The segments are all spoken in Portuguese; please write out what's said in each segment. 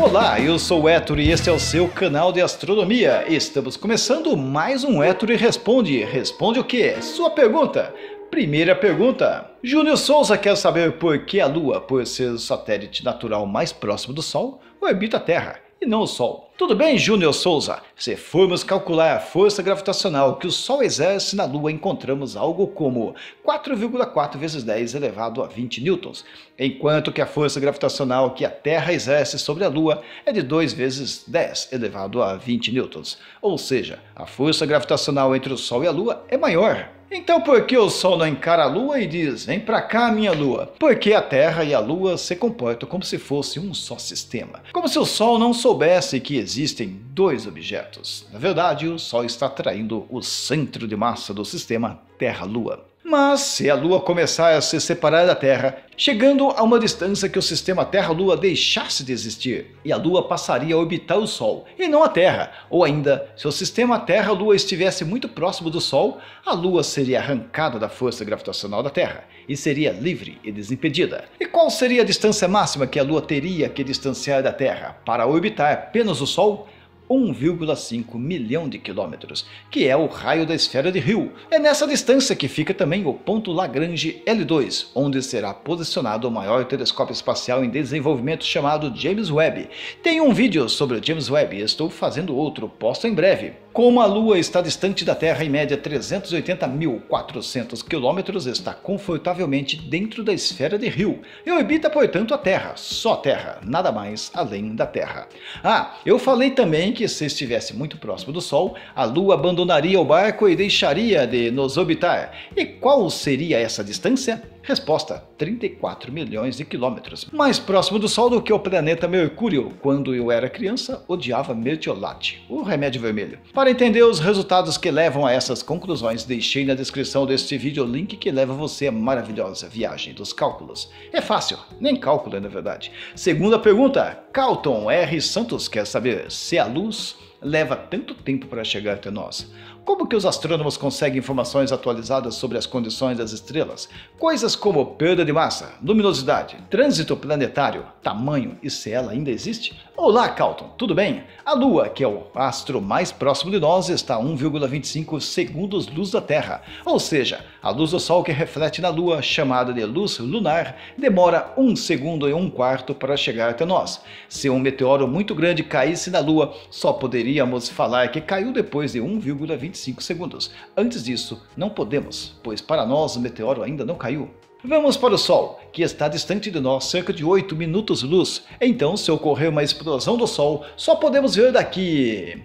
Olá, eu sou o Héctor e este é o seu canal de astronomia. Estamos começando mais um Héctor e Responde. Responde o quê? Sua pergunta. Primeira pergunta. Júnior Souza quer saber por que a Lua, por ser o satélite natural mais próximo do Sol, orbita a Terra e não o Sol. Tudo bem, Júnior Souza? Se formos calcular a força gravitacional que o Sol exerce na Lua, encontramos algo como 4,4 vezes 10 elevado a 20 newtons, enquanto que a força gravitacional que a Terra exerce sobre a Lua é de 2 vezes 10 elevado a 20 newtons. Ou seja, a força gravitacional entre o Sol e a Lua é maior. Então por que o Sol não encara a Lua e diz, vem pra cá minha Lua? Porque a Terra e a Lua se comportam como se fosse um só sistema. Como se o Sol não soubesse que existem dois objetos. Na verdade, o Sol está atraindo o centro de massa do sistema Terra-Lua. Mas se a Lua começar a se separar da Terra, chegando a uma distância que o sistema Terra-Lua deixasse de existir, e a Lua passaria a orbitar o Sol, e não a Terra, ou ainda, se o sistema Terra-Lua estivesse muito próximo do Sol, a Lua seria arrancada da força gravitacional da Terra, e seria livre e desimpedida. E qual seria a distância máxima que a Lua teria que distanciar da Terra para orbitar apenas o Sol? 1,5 milhão de quilômetros, que é o raio da esfera de Hill. É nessa distância que fica também o ponto Lagrange L2, onde será posicionado o maior telescópio espacial em desenvolvimento chamado James Webb. Tem um vídeo sobre o James Webb e estou fazendo outro, posto em breve. Como a Lua está distante da Terra em média 380.400 km, está confortavelmente dentro da esfera de Hill e orbita, portanto, a Terra, só Terra, nada mais além da Terra. Ah, eu falei também que se estivesse muito próximo do Sol, a Lua abandonaria o barco e deixaria de nos orbitar. E qual seria essa distância? Resposta: 34 milhões de quilômetros. Mais próximo do Sol do que o planeta Mercúrio. Quando eu era criança, odiava mertiolate, o remédio vermelho. Para entender os resultados que levam a essas conclusões, deixei na descrição deste vídeo o link que leva você à maravilhosa viagem dos cálculos. É fácil, nem cálculo é na verdade. Segunda pergunta: Calton R. Santos quer saber se a luz leva tanto tempo para chegar até nós? Como que os astrônomos conseguem informações atualizadas sobre as condições das estrelas? Coisas como perda de massa, luminosidade, trânsito planetário, tamanho e se ela ainda existe? Olá, Calton, tudo bem? A Lua, que é o astro mais próximo de nós, está a 1,25 segundos-luz da Terra, ou seja, a luz do Sol que reflete na Lua, chamada de luz lunar, demora um segundo e um quarto para chegar até nós. Se um meteoro muito grande caísse na Lua, só poderíamos falar que caiu depois de 1,25 25 segundos. Antes disso, não podemos, pois para nós o meteoro ainda não caiu. Vamos para o Sol, que está distante de nós cerca de 8 minutos-luz. Então, se ocorrer uma explosão do Sol, só podemos ver daqui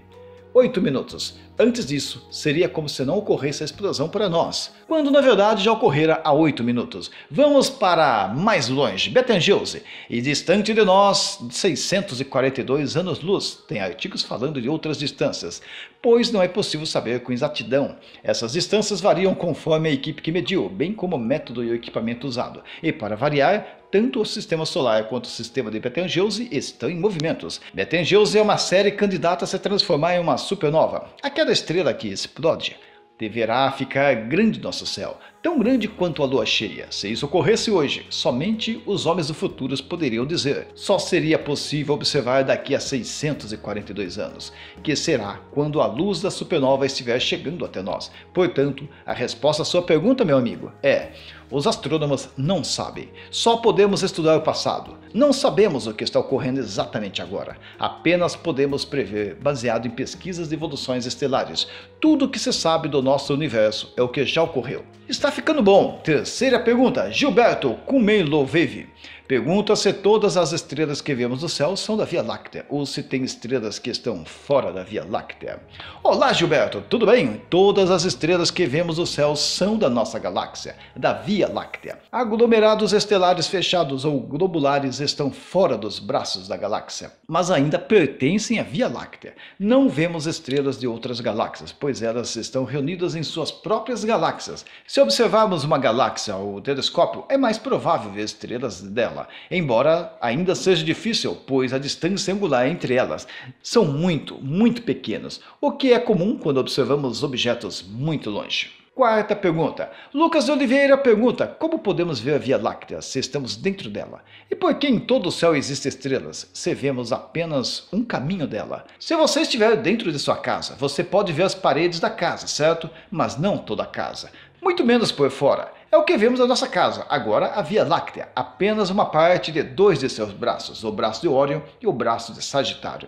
8 minutos. Antes disso, seria como se não ocorresse a explosão para nós, quando na verdade já ocorrera há 8 minutos. Vamos para mais longe, Betelgeuse, e distante de nós, 642 anos-luz. Tem artigos falando de outras distâncias, pois não é possível saber com exatidão. Essas distâncias variam conforme a equipe que mediu, bem como o método e o equipamento usado. E para variar, tanto o sistema solar quanto o sistema de Betelgeuse estão em movimentos. Betelgeuse é uma série candidata a se transformar em uma supernova. Aquela estrela que explode deverá ficar grande nosso céu, tão grande quanto a lua cheia. Se isso ocorresse hoje, somente os homens do futuro poderiam dizer. Só seria possível observar daqui a 642 anos, que será quando a luz da supernova estiver chegando até nós. Portanto, a resposta à sua pergunta, meu amigo, é: os astrônomos não sabem. Só podemos estudar o passado. Não sabemos o que está ocorrendo exatamente agora. Apenas podemos prever, baseado em pesquisas de evoluções estelares. Tudo o que se sabe do nosso universo é o que já ocorreu. Está ficando bom. Terceira pergunta, Gilberto Kumeiloveve. Pergunta se todas as estrelas que vemos no céu são da Via Láctea ou se tem estrelas que estão fora da Via Láctea. Olá, Gilberto, tudo bem? Todas as estrelas que vemos no céu são da nossa galáxia, da Via Láctea. Aglomerados estelares fechados ou globulares estão fora dos braços da galáxia, mas ainda pertencem à Via Láctea. Não vemos estrelas de outras galáxias, pois elas estão reunidas em suas próprias galáxias. Se observarmos uma galáxia ao telescópio, é mais provável ver estrelas dela embora ainda seja difícil, pois a distância angular entre elas são muito, muito pequenas, o que é comum quando observamos objetos muito longe. Quarta pergunta. Lucas de Oliveira pergunta: Como podemos ver a Via Láctea se estamos dentro dela? E por que em todo o céu existem estrelas se vemos apenas um caminho dela? Se você estiver dentro de sua casa, você pode ver as paredes da casa, certo? Mas não toda a casa. Muito menos por fora. É o que vemos na nossa casa. Agora, a Via Láctea, apenas uma parte de dois de seus braços, o braço de Órion e o braço de Sagitário.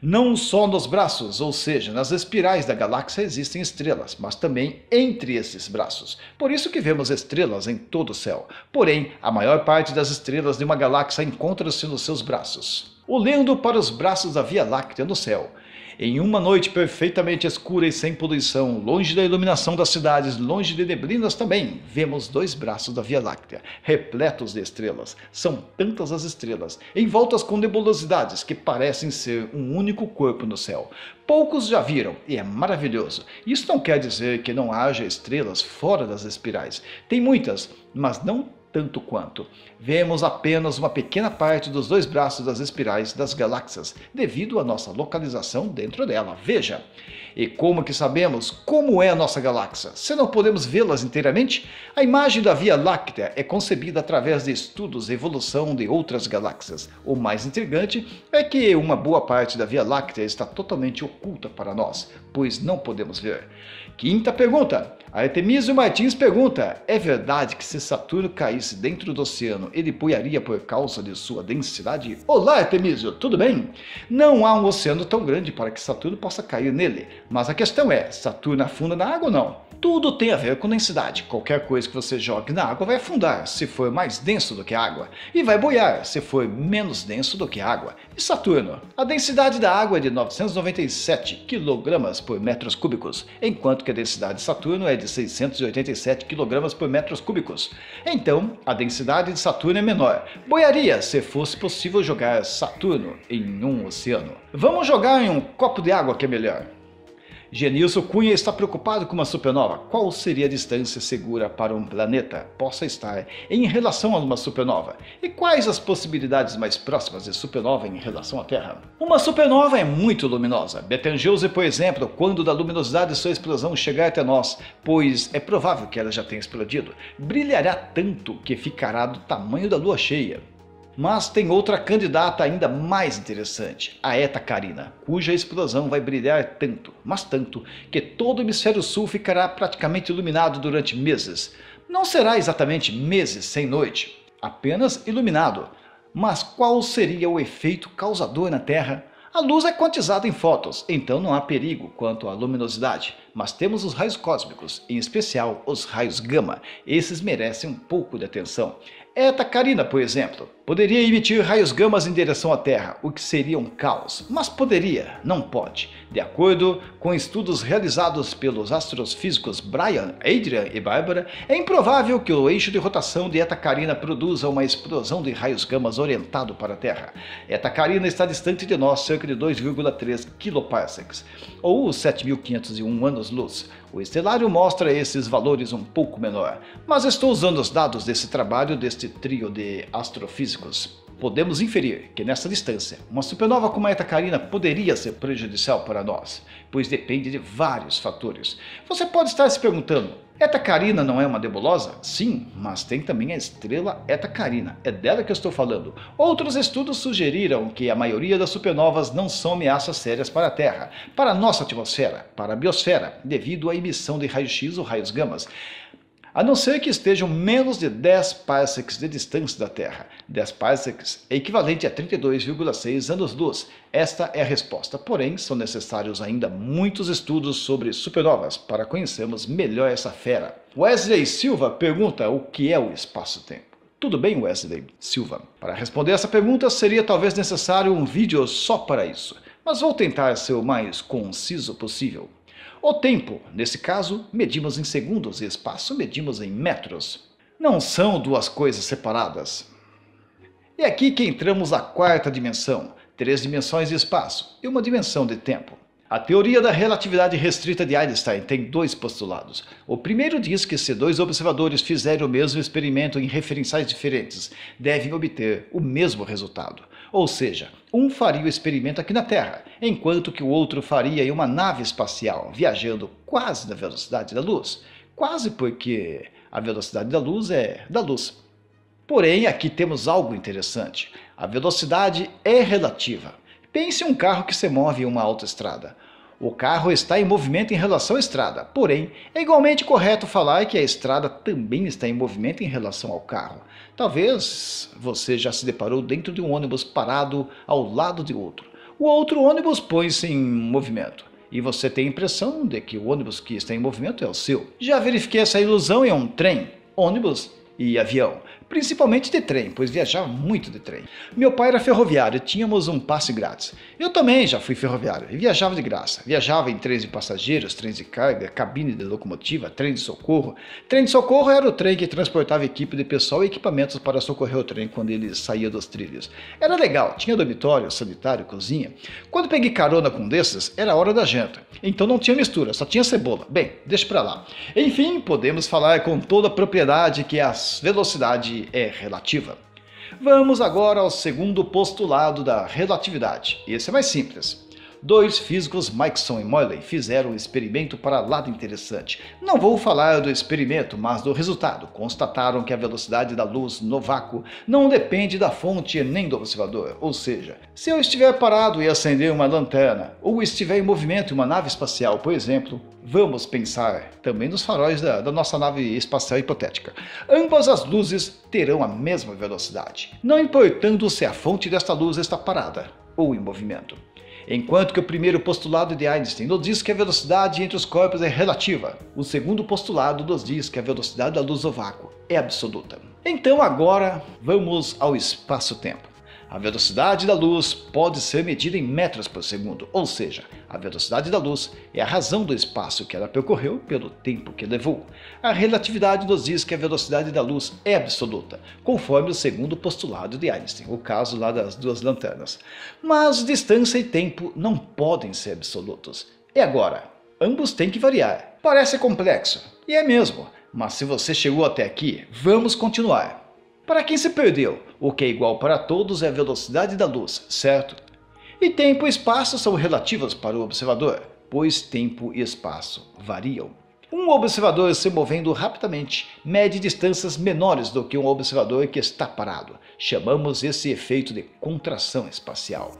Não só nos braços, ou seja, nas espirais da galáxia existem estrelas, mas também entre esses braços. Por isso que vemos estrelas em todo o céu. Porém, a maior parte das estrelas de uma galáxia encontra-se nos seus braços. Olhando para os braços da Via Láctea no céu, em uma noite perfeitamente escura e sem poluição, longe da iluminação das cidades, longe de neblinas também, vemos dois braços da Via Láctea, repletos de estrelas. São tantas as estrelas, envoltas com nebulosidades que parecem ser um único corpo no céu. Poucos já viram, e é maravilhoso. Isso não quer dizer que não haja estrelas fora das espirais. Tem muitas, mas não tanto quanto. Vemos apenas uma pequena parte dos dois braços das espirais das galáxias, devido à nossa localização dentro dela. Veja! E como que sabemos como é a nossa galáxia? Se não podemos vê-las inteiramente, a imagem da Via Láctea é concebida através de estudos de evolução de outras galáxias. O mais intrigante é que uma boa parte da Via Láctea está totalmente oculta para nós, pois não podemos ver. Quinta pergunta. Artemísio Martins pergunta: É verdade que se Saturno caísse dentro do oceano, ele boiaria por causa de sua densidade? Olá, Artemísio, tudo bem? Não há um oceano tão grande para que Saturno possa cair nele, mas a questão é: Saturno afunda na água ou não? Tudo tem a ver com densidade. Qualquer coisa que você jogue na água vai afundar se for mais denso do que água, e vai boiar se for menos denso do que água. E Saturno? A densidade da água é de 997 kg por metros cúbicos, enquanto que a densidade de Saturno é de 687 kg por metros cúbicos. Então, a densidade de Saturno é menor. Boiaria se fosse possível jogar Saturno em um oceano. Vamos jogar em um copo de água que é melhor. Genilson Cunha está preocupado com uma supernova. Qual seria a distância segura para um planeta possa estar em relação a uma supernova? E quais as possibilidades mais próximas de supernova em relação à Terra? Uma supernova é muito luminosa. Betelgeuse, por exemplo, quando da luminosidade de sua explosão chegar até nós, pois é provável que ela já tenha explodido, brilhará tanto que ficará do tamanho da lua cheia. Mas tem outra candidata ainda mais interessante, a Eta Carina, cuja explosão vai brilhar tanto, mas tanto, que todo o hemisfério sul ficará praticamente iluminado durante meses. Não será exatamente meses sem noite, apenas iluminado. Mas qual seria o efeito causador na Terra? A luz é quantizada em fótons, então não há perigo quanto à luminosidade, mas temos os raios cósmicos, em especial os raios gama. Esses merecem um pouco de atenção. Eta Carina, por exemplo, poderia emitir raios gamas em direção à Terra, o que seria um caos, mas poderia, não pode. De acordo com estudos realizados pelos astrofísicos Brian, Adrian e Barbara, é improvável que o eixo de rotação de Eta Carina produza uma explosão de raios gamas orientado para a Terra. Eta Carina está distante de nós cerca de 2,3 kiloparsecs, ou 7.501 anos-luz. O estelário mostra esses valores um pouco menor, mas estou usando os dados desse trabalho deste trio de astrofísicos. Podemos inferir que nessa distância, uma supernova como a Eta Carina poderia ser prejudicial para nós, pois depende de vários fatores. Você pode estar se perguntando, Eta Carina não é uma nebulosa? Sim, mas tem também a estrela Eta Carina. É dela que eu estou falando. Outros estudos sugeriram que a maioria das supernovas não são ameaças sérias para a Terra, para a nossa atmosfera, para a biosfera, devido à emissão de raios-x ou raios gamas a não ser que estejam menos de 10 parsecs de distância da Terra. 10 parsecs é equivalente a 32,6 anos-luz. Esta é a resposta, porém são necessários ainda muitos estudos sobre supernovas para conhecermos melhor essa fera. Wesley Silva pergunta o que é o espaço-tempo. Tudo bem, Wesley Silva? Para responder essa pergunta seria talvez necessário um vídeo só para isso, mas vou tentar ser o mais conciso possível. O tempo, nesse caso, medimos em segundos e espaço medimos em metros. Não são duas coisas separadas. É aqui que entramos na quarta dimensão, três dimensões de espaço e uma dimensão de tempo. A teoria da relatividade restrita de Einstein tem dois postulados. O primeiro diz que se dois observadores fizerem o mesmo experimento em referenciais diferentes, devem obter o mesmo resultado. Ou seja, um faria o experimento aqui na Terra, enquanto que o outro faria em uma nave espacial, viajando quase na velocidade da luz. quase porque a velocidade da luz é da luz. Porém, aqui temos algo interessante. A velocidade é relativa. Pense em um carro que se move em uma autoestrada. O carro está em movimento em relação à estrada, porém, é igualmente correto falar que a estrada também está em movimento em relação ao carro. Talvez você já se deparou dentro de um ônibus parado ao lado de outro. O outro ônibus põe-se em movimento e você tem a impressão de que o ônibus que está em movimento é o seu. Já verifiquei essa ilusão em um trem, ônibus e avião principalmente de trem, pois viajava muito de trem. Meu pai era ferroviário, tínhamos um passe grátis. Eu também já fui ferroviário e viajava de graça. Viajava em trens de passageiros, trens de carga, cabine de locomotiva, trem de socorro. Trem de socorro era o trem que transportava equipe de pessoal e equipamentos para socorrer o trem quando ele saía dos trilhos. Era legal, tinha dormitório, sanitário, cozinha. Quando peguei carona com desses, era hora da janta. Então não tinha mistura, só tinha cebola. Bem, deixa pra lá. Enfim, podemos falar com toda a propriedade que a velocidade é relativa. Vamos agora ao segundo postulado da relatividade. Esse é mais simples. Dois físicos, Mikeson e Moyley, fizeram um experimento para lado interessante. Não vou falar do experimento, mas do resultado. Constataram que a velocidade da luz no vácuo não depende da fonte nem do observador. Ou seja, se eu estiver parado e acender uma lanterna, ou estiver em movimento em uma nave espacial, por exemplo, vamos pensar também nos faróis da, da nossa nave espacial hipotética. Ambas as luzes terão a mesma velocidade, não importando se a fonte desta luz está parada ou em movimento. Enquanto que o primeiro postulado de Einstein nos diz que a velocidade entre os corpos é relativa, o segundo postulado nos diz que a velocidade da luz ao vácuo é absoluta. Então agora vamos ao espaço-tempo. A velocidade da luz pode ser medida em metros por segundo, ou seja, a velocidade da luz é a razão do espaço que ela percorreu pelo tempo que levou. A relatividade nos diz que a velocidade da luz é absoluta, conforme o segundo postulado de Einstein, o caso lá das duas lanternas. Mas distância e tempo não podem ser absolutos. E agora? Ambos têm que variar. Parece complexo, e é mesmo, mas se você chegou até aqui, vamos continuar. Para quem se perdeu, o que é igual para todos é a velocidade da luz, certo? E tempo e espaço são relativos para o observador, pois tempo e espaço variam. Um observador se movendo rapidamente mede distâncias menores do que um observador que está parado. Chamamos esse efeito de contração espacial.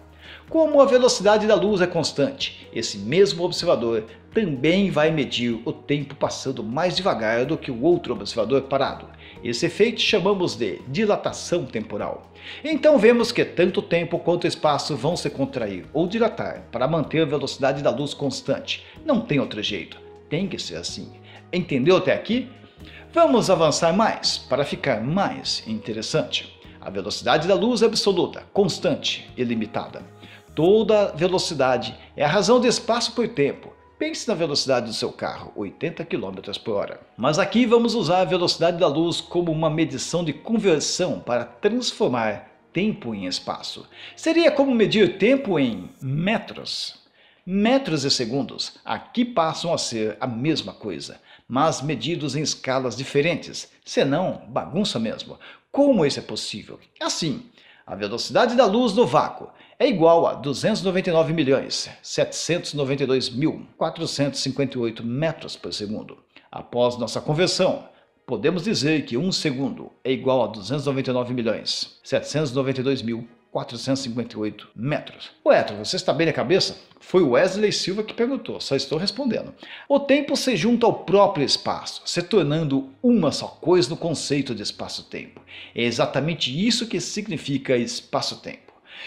Como a velocidade da luz é constante, esse mesmo observador também vai medir o tempo passando mais devagar do que o outro observador parado. Esse efeito chamamos de dilatação temporal. Então vemos que tanto tempo quanto espaço vão se contrair ou dilatar para manter a velocidade da luz constante. Não tem outro jeito, tem que ser assim. Entendeu até aqui? Vamos avançar mais para ficar mais interessante. A velocidade da luz é absoluta, constante e limitada. Toda velocidade é a razão do espaço por tempo, Pense na velocidade do seu carro, 80 km por hora. Mas aqui vamos usar a velocidade da luz como uma medição de conversão para transformar tempo em espaço. Seria como medir tempo em metros. Metros e segundos aqui passam a ser a mesma coisa, mas medidos em escalas diferentes, senão bagunça mesmo. Como isso é possível? Assim, a velocidade da luz no vácuo é igual a 299.792.458 metros por segundo. Após nossa conversão, podemos dizer que um segundo é igual a 299.792.458 metros. Ué, você está bem na cabeça? Foi Wesley Silva que perguntou, só estou respondendo. O tempo se junta ao próprio espaço, se tornando uma só coisa no conceito de espaço-tempo. É exatamente isso que significa espaço-tempo.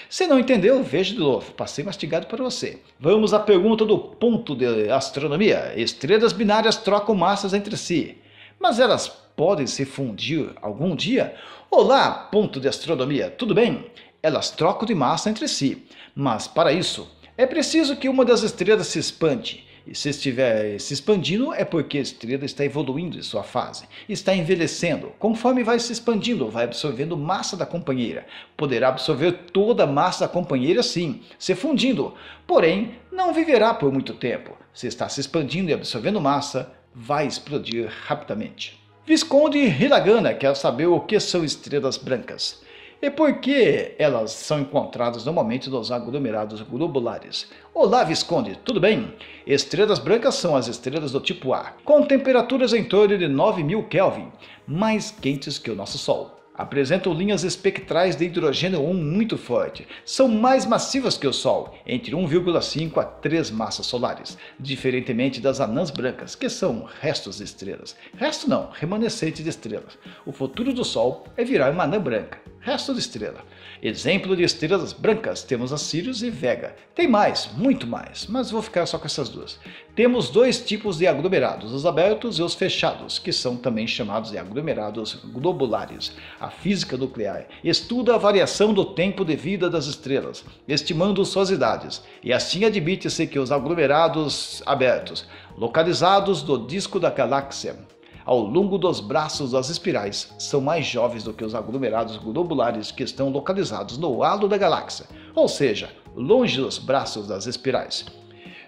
Se não entendeu, veja de novo, passei mastigado para você. Vamos à pergunta do ponto de astronomia. Estrelas binárias trocam massas entre si, mas elas podem se fundir algum dia? Olá, ponto de astronomia, tudo bem? Elas trocam de massa entre si, mas para isso é preciso que uma das estrelas se expande e se estiver se expandindo, é porque a estrela está evoluindo em sua fase, está envelhecendo. Conforme vai se expandindo, vai absorvendo massa da companheira. Poderá absorver toda a massa da companheira, sim, se fundindo. Porém, não viverá por muito tempo. Se está se expandindo e absorvendo massa, vai explodir rapidamente. Visconde Hiragana quer saber o que são estrelas brancas. E por que elas são encontradas normalmente nos aglomerados globulares? Olá Visconde, tudo bem? Estrelas brancas são as estrelas do tipo A, com temperaturas em torno de 9000 Kelvin, mais quentes que o nosso Sol apresentam linhas espectrais de hidrogênio 1 muito forte. São mais massivas que o Sol, entre 1,5 a 3 massas solares, diferentemente das anãs brancas, que são restos de estrelas. Resto não, remanescente de estrelas. O futuro do Sol é virar uma anã branca, resto de estrela. Exemplo de estrelas brancas, temos a Sirius e Vega. Tem mais, muito mais, mas vou ficar só com essas duas. Temos dois tipos de aglomerados, os abertos e os fechados, que são também chamados de aglomerados globulares. A física nuclear estuda a variação do tempo de vida das estrelas, estimando suas idades, e assim admite-se que os aglomerados abertos, localizados no disco da galáxia, ao longo dos braços das espirais são mais jovens do que os aglomerados globulares que estão localizados no halo da galáxia, ou seja, longe dos braços das espirais.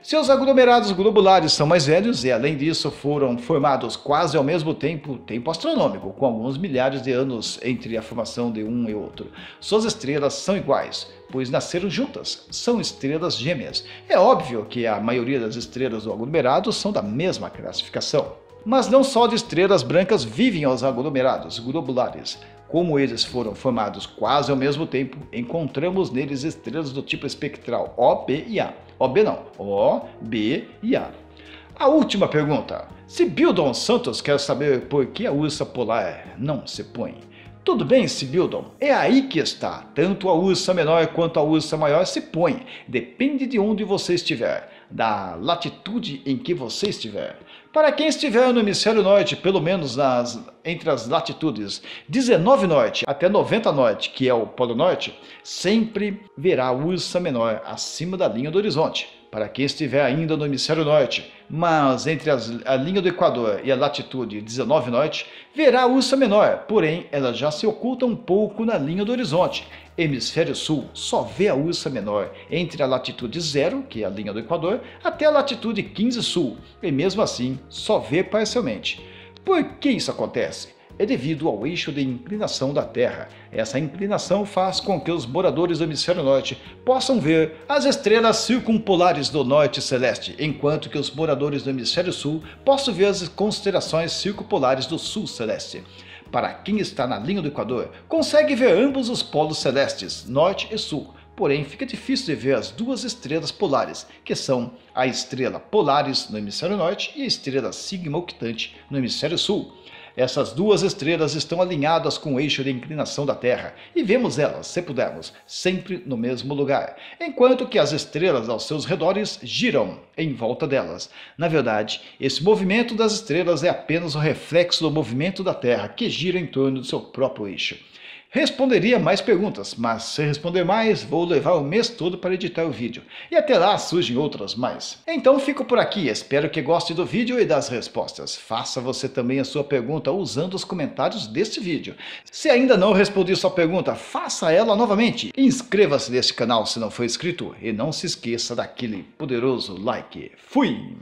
Seus aglomerados globulares são mais velhos e, além disso, foram formados quase ao mesmo tempo, tempo astronômico, com alguns milhares de anos entre a formação de um e outro. Suas estrelas são iguais, pois nasceram juntas, são estrelas gêmeas. É óbvio que a maioria das estrelas do aglomerado são da mesma classificação. Mas não só de estrelas brancas vivem os aglomerados globulares. Como eles foram formados quase ao mesmo tempo, encontramos neles estrelas do tipo espectral O, B e A. O, B não, O, B e A. A última pergunta. Se Bildon Santos quer saber por que a ursa polar não se põe. Tudo bem, Sibildon? É aí que está. Tanto a ursa menor quanto a ursa maior se põe. Depende de onde você estiver, da latitude em que você estiver. Para quem estiver no hemisfério norte, pelo menos nas, entre as latitudes 19 norte até 90 norte, que é o polo norte, sempre verá a ursa menor acima da linha do horizonte. Para quem estiver ainda no hemisfério norte, mas entre as, a linha do Equador e a latitude 19 norte, verá a ursa menor, porém ela já se oculta um pouco na linha do horizonte. Hemisfério sul só vê a ursa menor entre a latitude 0, que é a linha do Equador, até a latitude 15 sul, e mesmo assim só vê parcialmente. Por que isso acontece? É devido ao eixo de inclinação da Terra. Essa inclinação faz com que os moradores do hemisfério norte possam ver as estrelas circumpolares do norte celeste, enquanto que os moradores do hemisfério sul possam ver as constelações circumpolares do sul celeste. Para quem está na linha do Equador, consegue ver ambos os polos celestes, norte e sul, porém fica difícil de ver as duas estrelas polares, que são a estrela Polaris no hemisfério norte e a estrela Sigma Octante no hemisfério sul. Essas duas estrelas estão alinhadas com o eixo de inclinação da Terra e vemos elas, se pudermos, sempre no mesmo lugar, enquanto que as estrelas aos seus redores giram em volta delas. Na verdade, esse movimento das estrelas é apenas o reflexo do movimento da Terra, que gira em torno do seu próprio eixo. Responderia mais perguntas, mas se responder mais, vou levar o mês todo para editar o vídeo. E até lá surgem outras mais. Então fico por aqui, espero que goste do vídeo e das respostas. Faça você também a sua pergunta usando os comentários deste vídeo. Se ainda não respondi sua pergunta, faça ela novamente. Inscreva-se neste canal se não for inscrito e não se esqueça daquele poderoso like. Fui!